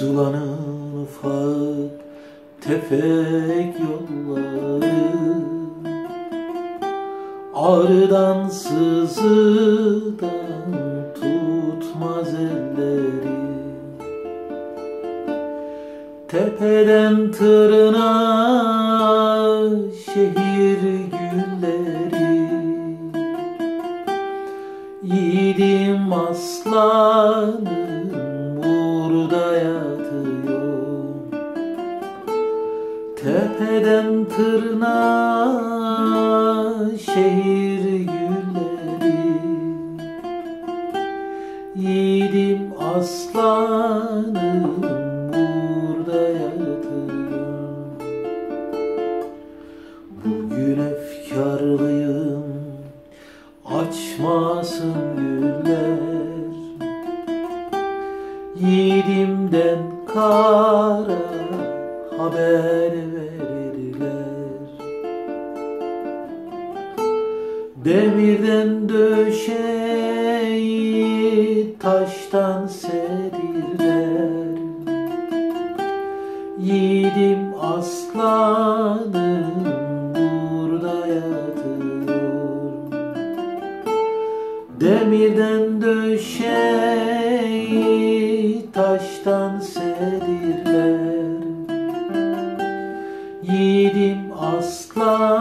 Pusulanın ufak tefek yolları. Ağrıdan sızıdan tutmaz elleri. Tepeden tırnağa şehir gülleri. Yiğidim aslanım Tepeden tırnağa şehir gülleri. Yiğidim aslanım burada yatıyor Bugün efkarlıyım açmasın güller. Yiğidimden kara haber verirler. Demirden döşeyi taştan serirler Yiğidim aslanım burada yatıyor. Demirden döşeyi taştan serirler Yiğidim aslanım